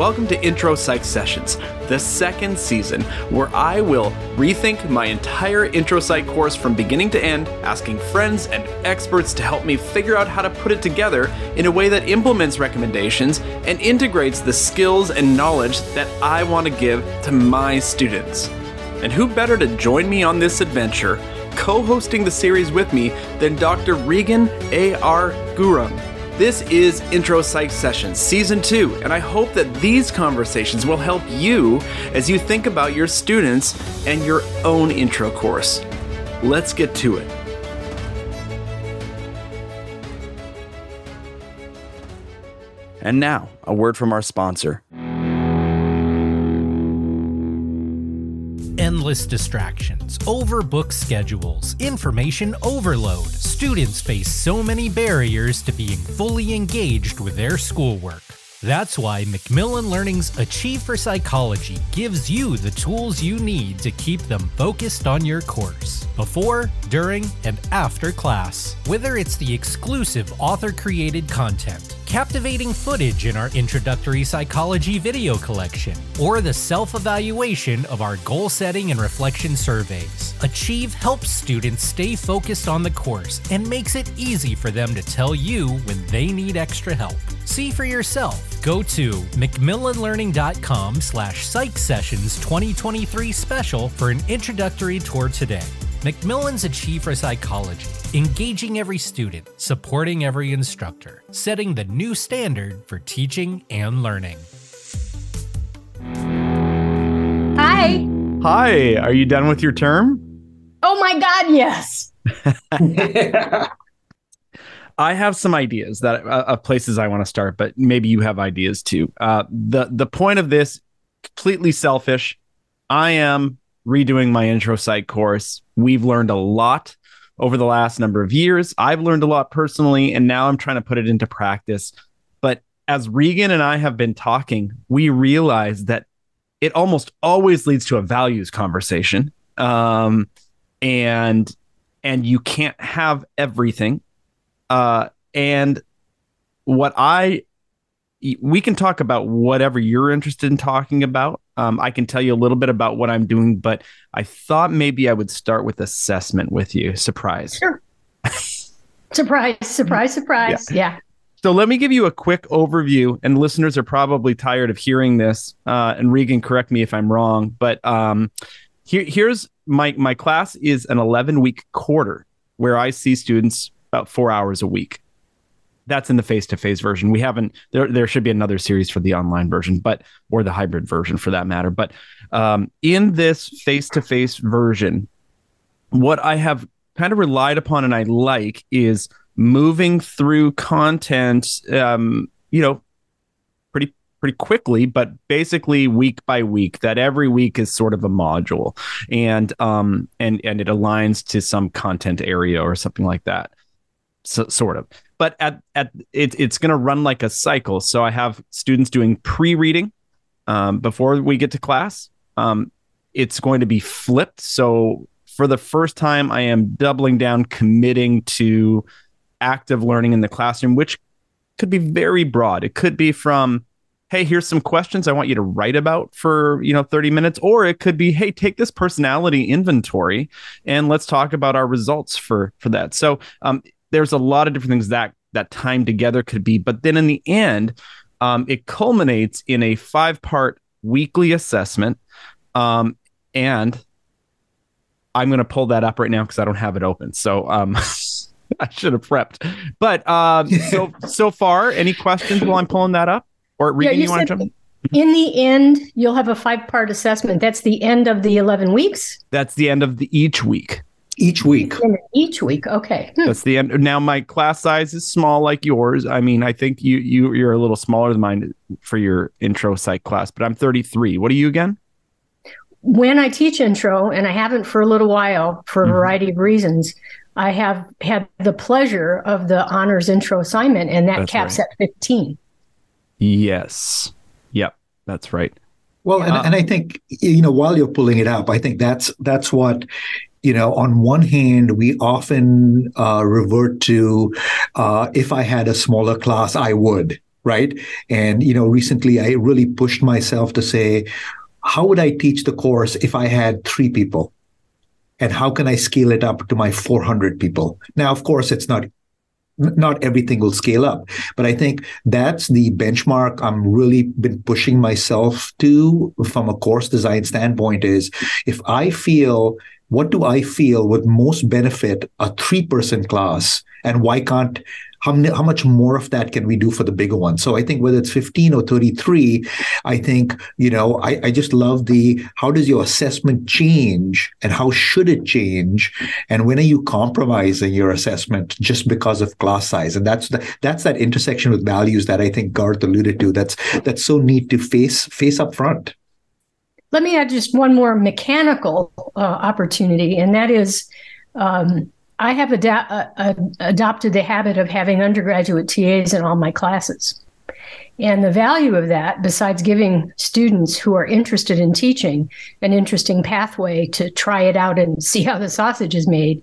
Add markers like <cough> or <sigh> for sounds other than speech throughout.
welcome to Intro Psych Sessions, the second season, where I will rethink my entire Intro Psych course from beginning to end, asking friends and experts to help me figure out how to put it together in a way that implements recommendations and integrates the skills and knowledge that I want to give to my students. And who better to join me on this adventure, co hosting the series with me, than Dr. Regan A.R. Gurung? This is Intro Psych Sessions Season 2, and I hope that these conversations will help you as you think about your students and your own intro course. Let's get to it. And now, a word from our sponsor. Endless distractions, overbooked schedules, information overload. Students face so many barriers to being fully engaged with their schoolwork. That's why Macmillan Learning's Achieve for Psychology gives you the tools you need to keep them focused on your course, before, during, and after class. Whether it's the exclusive author created content, captivating footage in our introductory psychology video collection, or the self evaluation of our goal setting and reflection surveys. Achieve helps students stay focused on the course and makes it easy for them to tell you when they need extra help. See for yourself. Go to macmillanlearning.com slash psych sessions 2023 special for an introductory tour today. Macmillan's Achieve for Psychology, engaging every student, supporting every instructor, setting the new standard for teaching and learning. Hi. Hi, are you done with your term? Oh my God, yes. <laughs> I have some ideas that uh, of places I want to start, but maybe you have ideas too. Uh, the the point of this completely selfish. I am redoing my intro psych course. We've learned a lot over the last number of years. I've learned a lot personally, and now I'm trying to put it into practice. But as Regan and I have been talking, we realize that it almost always leads to a values conversation. Um, and and you can't have everything. Uh, and what I we can talk about whatever you're interested in talking about. Um, I can tell you a little bit about what I'm doing, but I thought maybe I would start with assessment with you. Surprise. Sure. <laughs> surprise, surprise, surprise. Yeah. yeah. So let me give you a quick overview, and listeners are probably tired of hearing this. Uh, and Regan, correct me if I'm wrong, but um, here, here's my my class is an 11 week quarter where I see students about four hours a week that's in the face-to-face version. We haven't there there should be another series for the online version, but or the hybrid version for that matter. But um, in this face-to-face version, what I have kind of relied upon and I like is moving through content um, you know, pretty pretty quickly, but basically week by week. That every week is sort of a module, and um and and it aligns to some content area or something like that. So, sort of but at at it, it's going to run like a cycle. So I have students doing pre-reading um, before we get to class. Um, it's going to be flipped. So for the first time, I am doubling down, committing to active learning in the classroom, which could be very broad. It could be from hey here's some questions i want you to write about for you know 30 minutes or it could be hey take this personality inventory and let's talk about our results for for that so um, there's a lot of different things that that time together could be. But then in the end, um, it culminates in a five part weekly assessment. Um, and I'm going to pull that up right now because I don't have it open. So um, <laughs> I should have prepped. But um, so <laughs> so far, any questions while I'm pulling that up? Or Regan, yeah, you, you want to jump? In the end, you'll have a five part assessment. That's the end of the 11 weeks. That's the end of the each week each week. Each week, okay. Hmm. That's the end. Now my class size is small, like yours. I mean, I think you you you're a little smaller than mine for your intro psych class, but I'm 33. What are you again? When I teach intro, and I haven't for a little while for a mm-hmm. variety of reasons, I have had the pleasure of the honors intro assignment, and that that's caps right. at 15. Yes. Yep. That's right. Well, and, uh, and I think you know while you're pulling it up, I think that's that's what you know, on one hand, we often uh, revert to uh, if I had a smaller class, I would. right? And, you know, recently I really pushed myself to say, how would I teach the course if I had three people? And how can I scale it up to my 400 people? Now, of course, it's not not everything will scale up but i think that's the benchmark i'm really been pushing myself to from a course design standpoint is if i feel what do i feel would most benefit a three person class and why can't how, how much more of that can we do for the bigger one? So I think whether it's 15 or 33, I think, you know, I, I just love the how does your assessment change and how should it change? And when are you compromising your assessment just because of class size? And that's the, that's that intersection with values that I think Garth alluded to. That's that's so neat to face face up front. Let me add just one more mechanical uh, opportunity, and that is um, I have ad- uh, uh, adopted the habit of having undergraduate TAs in all my classes. And the value of that, besides giving students who are interested in teaching an interesting pathway to try it out and see how the sausage is made,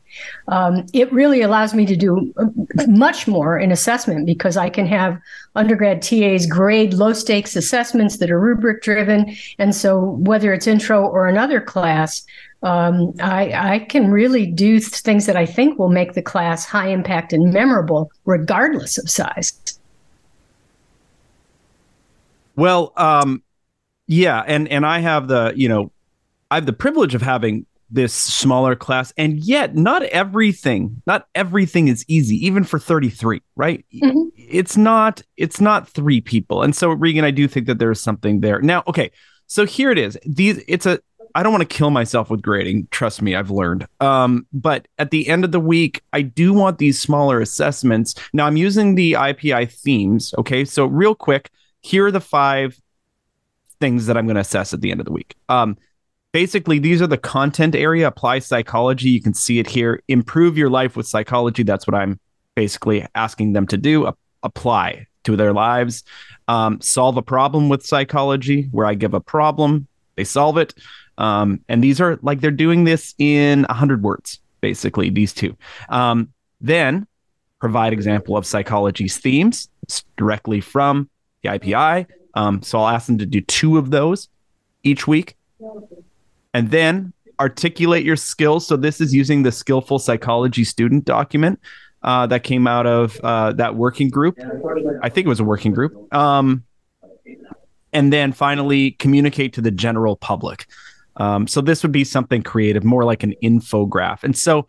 um, it really allows me to do uh, much more in assessment because I can have undergrad TAs grade low stakes assessments that are rubric driven. And so, whether it's intro or another class, um, I, I can really do things that I think will make the class high impact and memorable, regardless of size. Well, um, yeah, and and I have the you know, I have the privilege of having this smaller class, and yet not everything, not everything is easy, even for thirty three, right? Mm-hmm. It's not it's not three people, and so Regan, I do think that there's something there. Now, okay, so here it is. These it's a I don't want to kill myself with grading. Trust me, I've learned. Um, but at the end of the week, I do want these smaller assessments. Now I'm using the IPI themes. Okay. So, real quick, here are the five things that I'm going to assess at the end of the week. Um, basically, these are the content area. Apply psychology. You can see it here. Improve your life with psychology. That's what I'm basically asking them to do. apply to their lives. Um, solve a problem with psychology, where I give a problem, they solve it. Um, and these are like they're doing this in 100 words, basically, these two. Um, then provide example of psychology's themes directly from IPI. Um, so I'll ask them to do two of those each week. And then articulate your skills. So this is using the skillful psychology student document uh, that came out of uh, that working group. I think it was a working group. Um, and then finally communicate to the general public. Um, so this would be something creative, more like an infograph. And so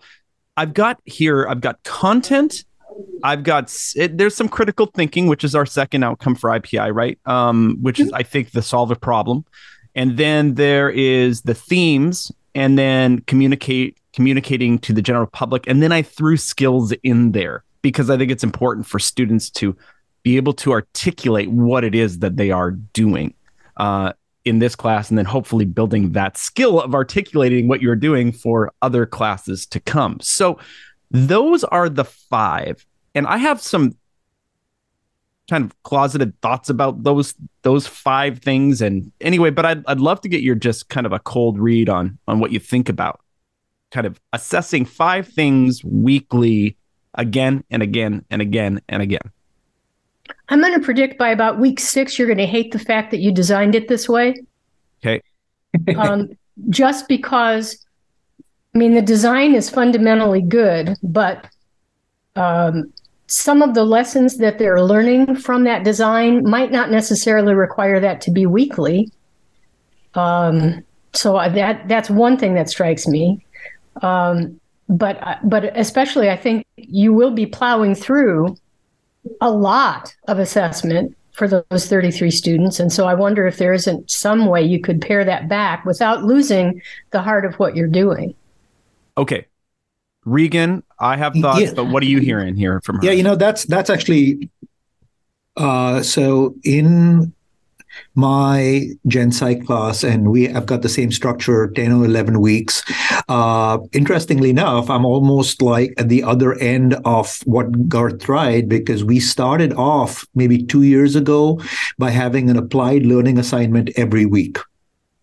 I've got here, I've got content. I've got it, there's some critical thinking, which is our second outcome for IPI, right? Um, which is I think the solve a problem, and then there is the themes, and then communicate communicating to the general public, and then I threw skills in there because I think it's important for students to be able to articulate what it is that they are doing. Uh, in this class and then hopefully building that skill of articulating what you're doing for other classes to come. So those are the five. And I have some kind of closeted thoughts about those those five things and anyway but I'd, I'd love to get your just kind of a cold read on on what you think about kind of assessing five things weekly again and again and again and again I'm going to predict by about week six, you're going to hate the fact that you designed it this way. Okay. <laughs> um, just because, I mean, the design is fundamentally good, but um, some of the lessons that they're learning from that design might not necessarily require that to be weekly. Um, so that that's one thing that strikes me. Um, but but especially, I think you will be plowing through a lot of assessment for those 33 students. And so I wonder if there isn't some way you could pare that back without losing the heart of what you're doing. Okay. Regan, I have thoughts, yeah. but what are you hearing here from her? Yeah, you know, that's that's actually uh so in my Gen Psych class, and we have got the same structure, 10 or 11 weeks. Uh, interestingly enough, I'm almost like at the other end of what Garth tried because we started off maybe two years ago by having an applied learning assignment every week.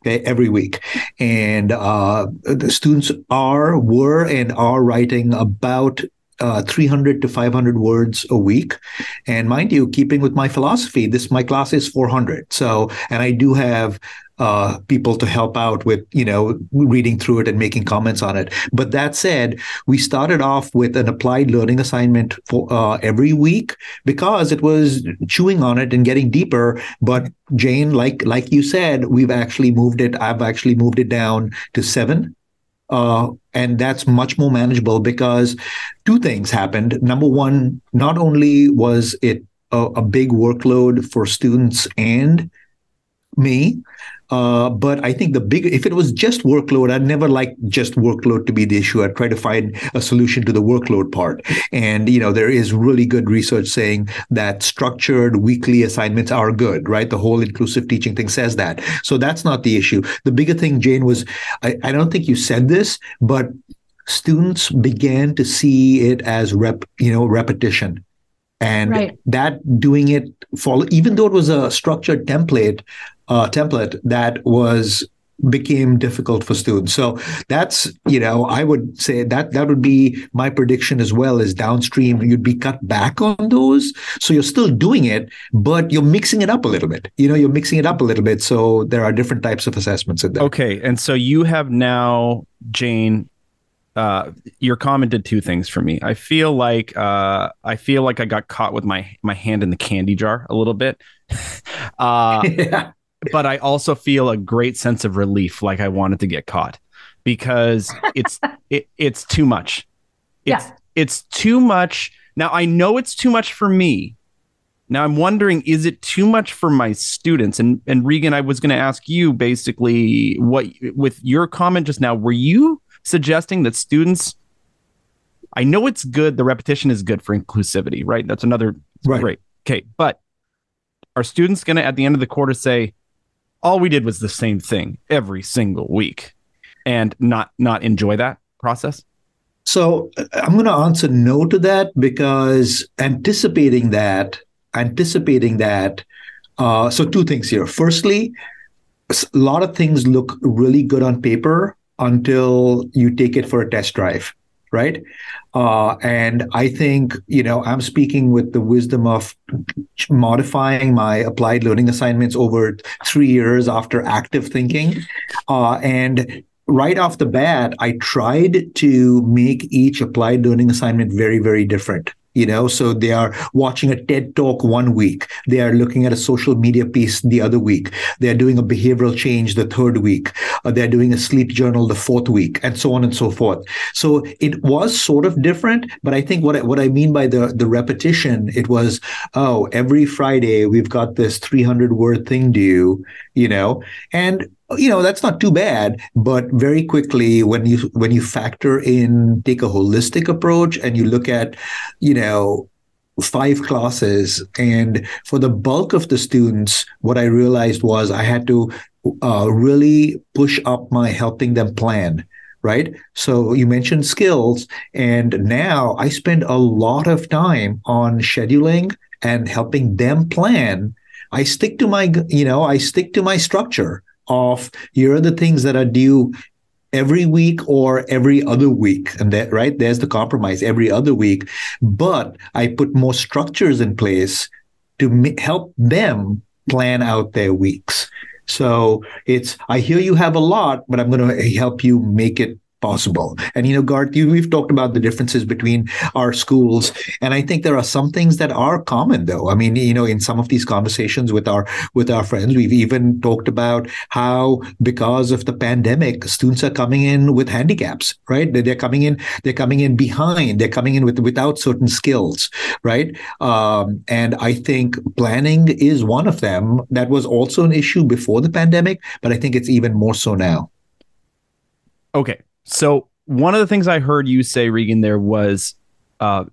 Every week. And uh, the students are, were, and are writing about uh, 300 to 500 words a week. And mind you, keeping with my philosophy, this my class is 400. So, and I do have uh, people to help out with, you know, reading through it and making comments on it. But that said, we started off with an applied learning assignment for uh, every week because it was chewing on it and getting deeper. But Jane, like like you said, we've actually moved it. I've actually moved it down to seven uh, and that's much more manageable because two things happened. Number one, not only was it a, a big workload for students and me, uh, but I think the big, if it was just workload, I'd never like just workload to be the issue. I'd try to find a solution to the workload part. And, you know, there is really good research saying that structured weekly assignments are good, right? The whole inclusive teaching thing says that. So that's not the issue. The bigger thing, Jane, was I, I don't think you said this, but students began to see it as rep, you know, repetition and right. that doing it follow even though it was a structured template uh, template that was became difficult for students. So that's, you know, I would say that that would be my prediction as well as downstream, you'd be cut back on those. So you're still doing it, but you're mixing it up a little bit. You know, you're mixing it up a little bit. So there are different types of assessments in there. Okay. And so you have now, Jane, uh, your comment did two things for me. I feel like uh, I feel like I got caught with my my hand in the candy jar a little bit. <laughs> uh, <laughs> yeah but I also feel a great sense of relief, like I wanted to get caught because it's <laughs> it, it's too much. It's, yeah, it's too much. Now I know it's too much for me. Now I'm wondering, is it too much for my students? And and Regan, I was going to ask you basically what with your comment just now. Were you suggesting that students? I know it's good. The repetition is good for inclusivity, right? That's another right. great. Okay, but are students going to at the end of the quarter say, all we did was the same thing every single week and not not enjoy that process? So I'm going to answer no to that because anticipating that, anticipating that. Uh, so two things here. Firstly, a lot of things look really good on paper until you take it for a test drive right? Uh, and I think, you know, I'm speaking with the wisdom of modifying my applied learning assignments over three years after active thinking. Uh, and right off the bat, I tried to make each applied learning assignment very, very different you know so they are watching a ted talk one week. They are looking at a social media piece the other week. They're doing a behavioral change the third week. Uh, they're doing a sleep journal the fourth week and so on and so forth. So it was sort of different but i think what I, what i mean by the the repetition it was oh every friday we've got this 300 word thing due you know and you know that's not too bad but very quickly when you when you factor in take a holistic approach and you look at you know five classes and for the bulk of the students what i realized was i had to uh, really push up my helping them plan right? So you mentioned skills and now i spend a lot of time on scheduling and helping them plan. I stick to my you know i stick to my structure of here are the things that are due every week or every other week. And that right there's the compromise every other week. But i put more structures in place to m- help them plan out their weeks. So it's i hear you have a lot but i'm going to help you make it possible. And, you know, Garth, you, we've talked about the differences between our schools. And I think there are some things that are common, though. I mean, you know, in some of these conversations with our with our friends, we've even talked about how because of the pandemic, students are coming in with handicaps, right? They're coming in, they're coming in behind, they're coming in with without certain skills, right? Um, and I think planning is one of them. That was also an issue before the pandemic, but I think it's even more so now. Okay. So one of the things I heard you say, Regan, there was uh,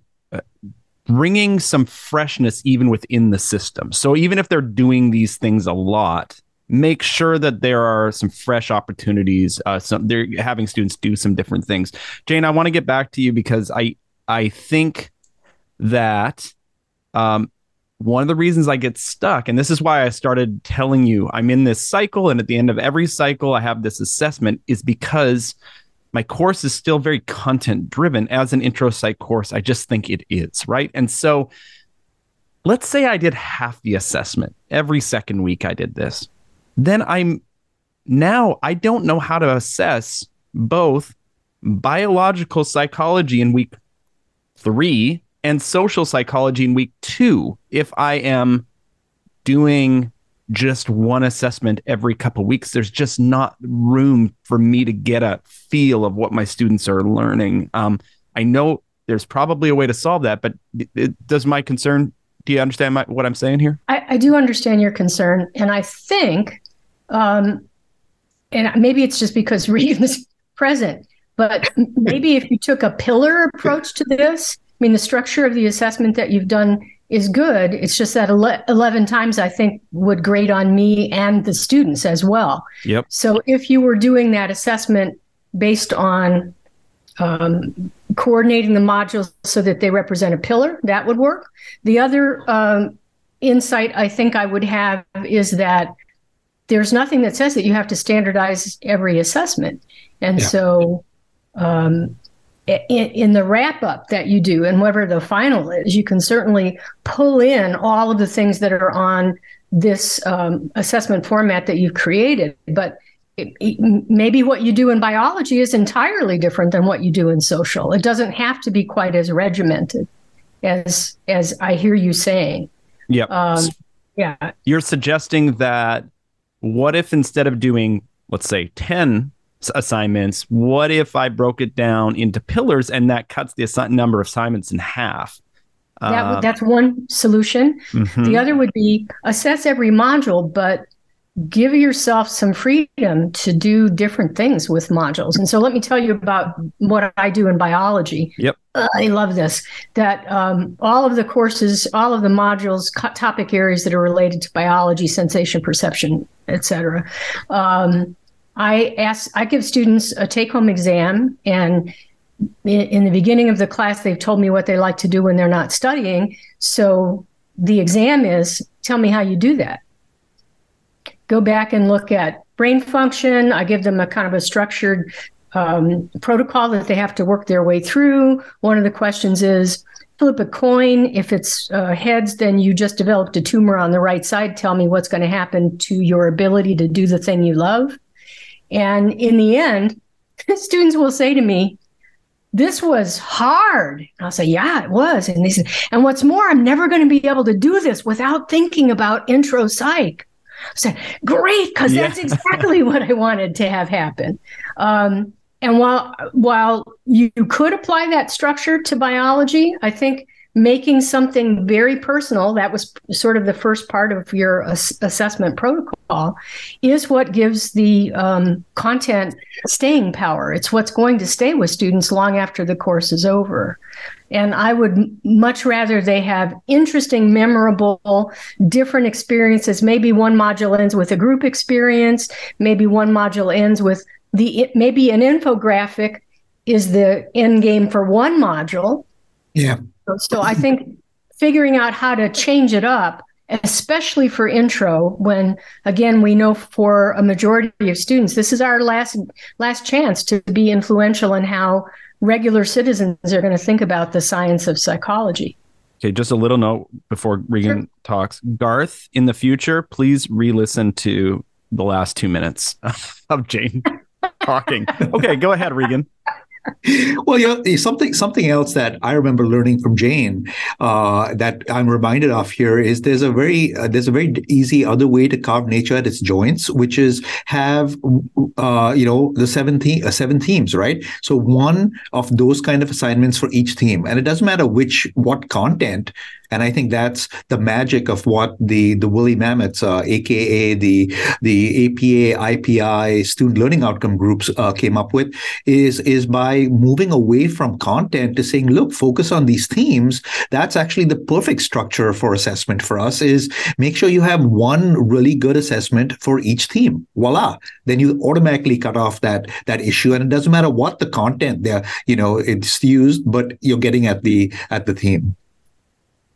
bringing some freshness even within the system. So even if they're doing these things a lot, make sure that there are some fresh opportunities. Uh, some they're having students do some different things. Jane, I want to get back to you because I I think that um, one of the reasons I get stuck, and this is why I started telling you I'm in this cycle, and at the end of every cycle I have this assessment, is because my course is still very content driven as an intro psych course. I just think it is, right? And so let's say I did half the assessment every second week I did this. Then I'm now I don't know how to assess both biological psychology in week three and social psychology in week two if I am doing just one assessment every couple weeks. There's just not room for me to get a feel of what my students are learning. Um, I know there's probably a way to solve that, but it, does my concern? Do you understand my, what I'm saying here? I, I, do understand your concern, and I think, um, and maybe it's just because <laughs> Regan's present, but maybe if you took a pillar approach to this, I mean, the structure of the assessment that you've done is good. It's just that 11 times I think would grade on me and the students as well. Yep. So if you were doing that assessment based on um, coordinating the modules so that they represent a pillar, that would work. The other um, insight I think I would have is that there's nothing that says that you have to standardize every assessment. And yeah. so um, in, in, the wrap up that you do and whatever the final is, you can certainly pull in all of the things that are on this um, assessment format that you've created. But it, it, maybe what you do in biology is entirely different than what you do in social. It doesn't have to be quite as regimented as as I hear you saying. Yep. Um, yeah. You're suggesting that what if instead of doing, let's say, 10 assignments. What if I broke it down into pillars and that cuts the assi- number of assignments in half? That, uh, that's one solution. Mm-hmm. The other would be assess every module, but give yourself some freedom to do different things with modules. And so let me tell you about what I do in biology. Yep. Uh, I love this that um, all of the courses, all of the modules, topic areas that are related to biology, sensation, perception, etc. Um, I ask, I give students a take home exam, and in the beginning of the class, they've told me what they like to do when they're not studying. So the exam is tell me how you do that. Go back and look at brain function. I give them a kind of a structured um, protocol that they have to work their way through. One of the questions is flip a coin. If it's uh, heads, then you just developed a tumor on the right side. Tell me what's going to happen to your ability to do the thing you love. And in the end, <laughs> students will say to me, this was hard. I'll say, yeah, it was. And they say, and what's more, I'm never going to be able to do this without thinking about intro psych. I said, great, because yeah. that's <laughs> exactly what I wanted to have happen. Um, and while while you could apply that structure to biology, I think making something very personal that was sort of the first part of your ass- assessment protocol is what gives the um, content staying power. It's what's going to stay with students long after the course is over. And i would much rather they have interesting memorable different experiences. Maybe one module ends with a group experience. Maybe one module ends with the maybe an infographic is the end game for one module. Yeah so I think figuring out how to change it up, especially for intro, when again we know for a majority of students, this is our last last chance to be influential in how regular citizens are going to think about the science of psychology. Okay, just a little note before Regan sure. talks. Garth, in the future, please re-listen to the last two minutes <laughs> of Jane talking. <laughs> Okay, go ahead, Regan. <laughs> well, you know, something something else that I remember learning from Jane uh, that I'm reminded of here is there's a very uh, there's a very easy other way to carve nature at its joints, which is have uh, you know the seven te- uh, seven teams, right? So one of those kind of assignments for each team, and it doesn't matter which what content and I think that's the magic of what the the woolly mammoths, uh, aka the the APA, IPI student learning outcome groups uh, came up with, is is by moving away from content to saying, look, focus on these themes. That's actually the perfect structure for assessment for us. Is make sure you have one really good assessment for each theme. Voila! Then you automatically cut off that that issue, and it doesn't matter what the content there, you know, it's used, but you're getting at the at the theme.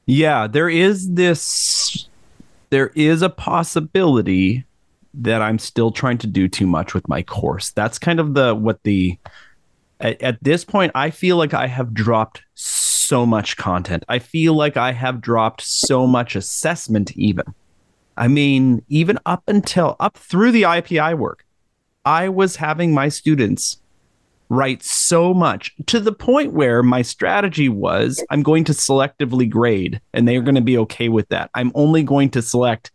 Yeah, there is this there is a possibility that I'm still trying to do too much with my course. That's kind of the what the at, at this point, I feel like I have dropped so much content. I feel like I have dropped so much assessment, even. I mean, even up until up through the IPI work, I was having my students write so much to the point where my strategy was I'm going to selectively grade and they're going to be okay with that. I'm only going to select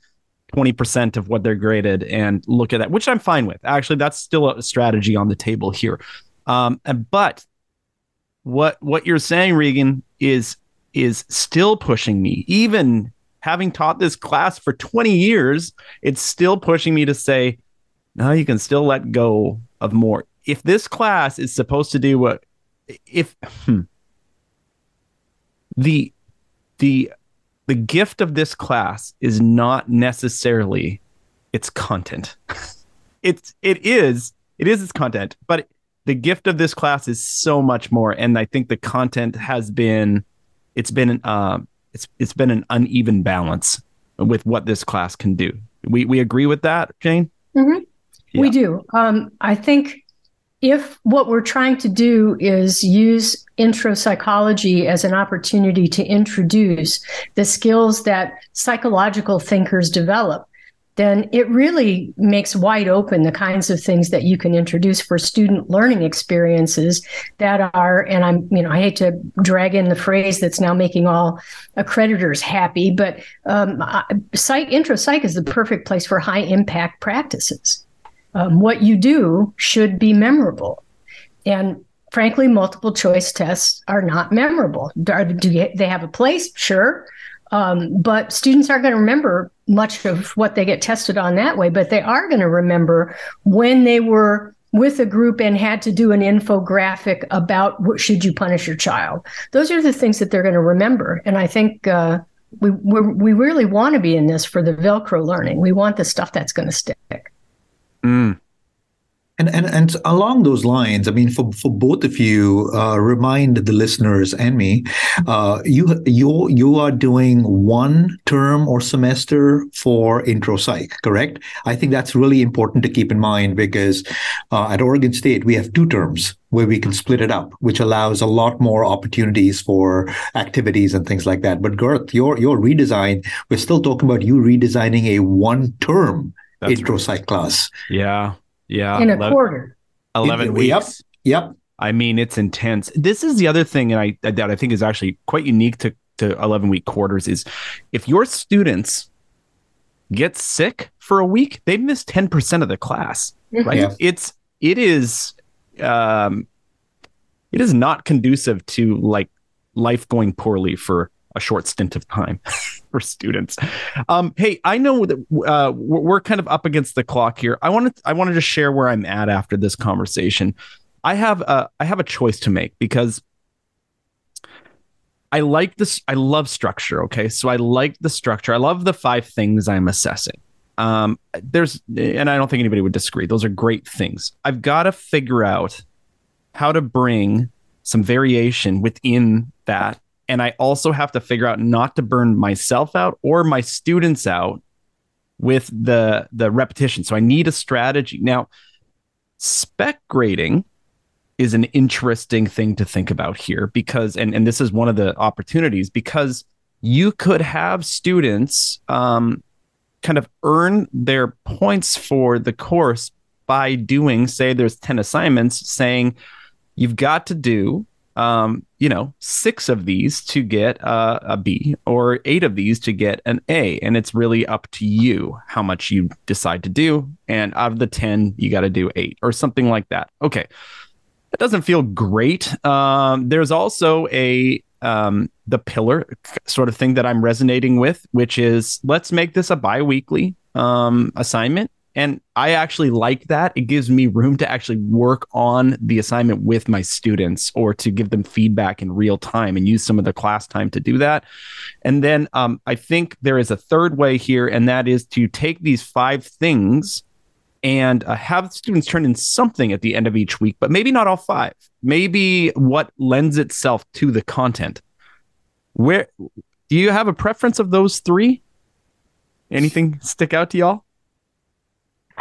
20% of what they're graded and look at that, which I'm fine with. Actually, that's still a strategy on the table here. Um, but what what you're saying, Regan, is is still pushing me. Even having taught this class for 20 years, it's still pushing me to say, no, you can still let go of more. If this class is supposed to do what if hmm, the the the gift of this class is not necessarily its content. <laughs> it's it is it is its content, but the gift of this class is so much more. And I think the content has been it's been uh, it's it's been an uneven balance with what this class can do. We we agree with that, Jane. Mm-hmm. Yeah. We do. Um, I think if what we're trying to do is use intro psychology as an opportunity to introduce the skills that psychological thinkers develop, then it really makes wide open the kinds of things that you can introduce for student learning experiences that are and i'm you know i hate to drag in the phrase that's now making all accreditors happy but um, psych intro psych is the perfect place for high impact practices um, what you do should be memorable. And frankly, multiple choice tests are not memorable. Do they have a place? Sure. Um, but students aren't going to remember much of what they get tested on that way, but they are going to remember when they were with a group and had to do an infographic about what should you punish your child. Those are the things that they're going to remember. And I think uh, we we really want to be in this for the Velcro learning. We want the stuff that's going to stick. Mm. And, and and along those lines, I mean, for, for both of you, uh, remind the listeners and me, uh, you you you are doing one term or semester for intro psych, correct? I think that's really important to keep in mind because uh, at Oregon State we have two terms where we can split it up, which allows a lot more opportunities for activities and things like that. But Garth, your your redesign, we're still talking about you redesigning a one term that's intro psych class. Yeah. Yeah. In a 11, quarter. 11 In, weeks. Yep. Yep. I mean, it's intense. This is the other thing, and I that I think is actually quite unique to to 11 week quarters is if your students get sick for a week, they miss 10% of the class. Mm-hmm. Right. Yeah. It's it is um it is not conducive to like life going poorly for a short stint of time <laughs> for students. Um, hey, I know that uh, we're kind of up against the clock here. I wanted I wanted to share where I'm at after this conversation. I have a I have a choice to make because I like this. I love structure. Okay, so I like the structure. I love the five things I'm assessing. Um, there's, and I don't think anybody would disagree. Those are great things. I've got to figure out how to bring some variation within that and I also have to figure out not to burn myself out or my students out with the the repetition. So I need a strategy. Now, spec grading is an interesting thing to think about here because and and this is one of the opportunities because you could have students um, kind of earn their points for the course by doing say there's 10 assignments saying you've got to do um, you know, six of these to get uh, a B or eight of these to get an A. And it's really up to you how much you decide to do. And out of the 10, you got to do eight or something like that. Okay. That doesn't feel great. Um, there's also a um, the pillar sort of thing that I'm resonating with, which is let's make this a biweekly um, assignment and I actually like that. It gives me room to actually work on the assignment with my students or to give them feedback in real time and use some of the class time to do that. And then um, I think there is a third way here, and that is to take these five things and uh, have students turn in something at the end of each week, but maybe not all five. Maybe what lends itself to the content. Where do you have a preference of those three? Anything stick out to y'all?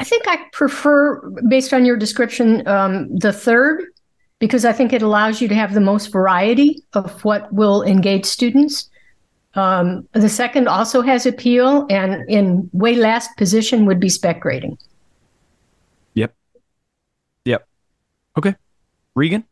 I think I prefer, based on your description, um, the third. because I think it allows you to have the most variety of what will engage students. Um, the second also has appeal, and in way last position would be spec grading. Yep. Yep. Okay. Regan?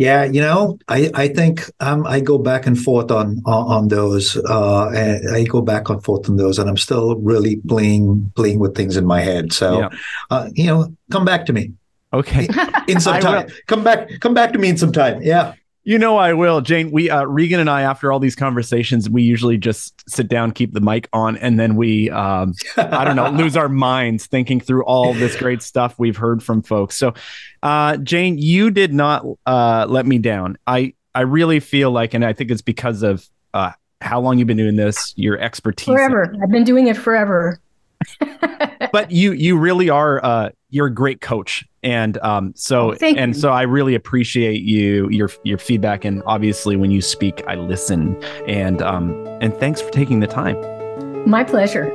Yeah, you know, I I think um, I go back and forth on on, on those. Uh, and I go back and forth on those, and I'm still really playing playing with things in my head. So, Yeah. uh, you know, come back to me Okay. in some <laughs> time. Come back, come back to me in some time. Yeah. You know I will, Jane. We uh, Regan and I, after all these conversations, we usually just sit down, keep the mic on, and then we, um, I don't know, <laughs> lose our minds thinking through all this great stuff we've heard from folks. So, uh, Jane, you did not uh, let me down. I I really feel like, and I think it's because of uh, how long you've been doing this, your expertise, Forever. I've been doing it forever. But you you really are uh you're a great coach and um so Oh, thank and you. so i really appreciate you your your feedback and obviously when you speak i listen and um and thanks for taking the time My pleasure.